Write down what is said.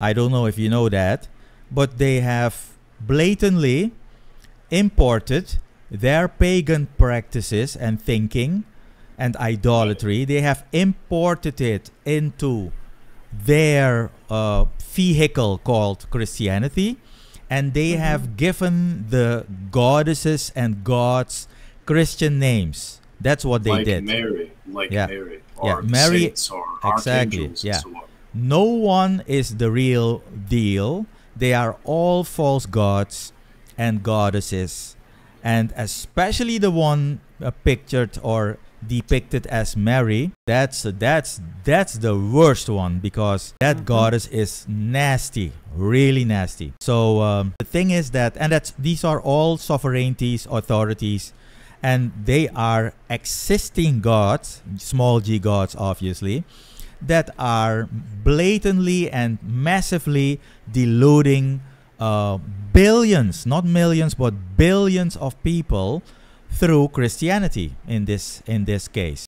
I don't know if you know that, but they have blatantly imported their pagan practices and thinking and idolatry. They have imported it into their uh, vehicle called Christianity, and they mm-hmm. have given the goddesses and gods Christian names. That's what they like did. Mary, like yeah. Mary, yeah, Mary, exactly. Yeah. So no one is the real deal. They are all false gods and goddesses, and especially the one uh, pictured or depicted as Mary. That's that's that's the worst one because that mm-hmm. goddess is nasty, really nasty. So um, the thing is that, and that's these are all sovereignties, authorities, and they are existing gods, small g gods, obviously, that are blatantly and massively deluding uh, billions, not millions, but billions of people through Christianity in this in this case.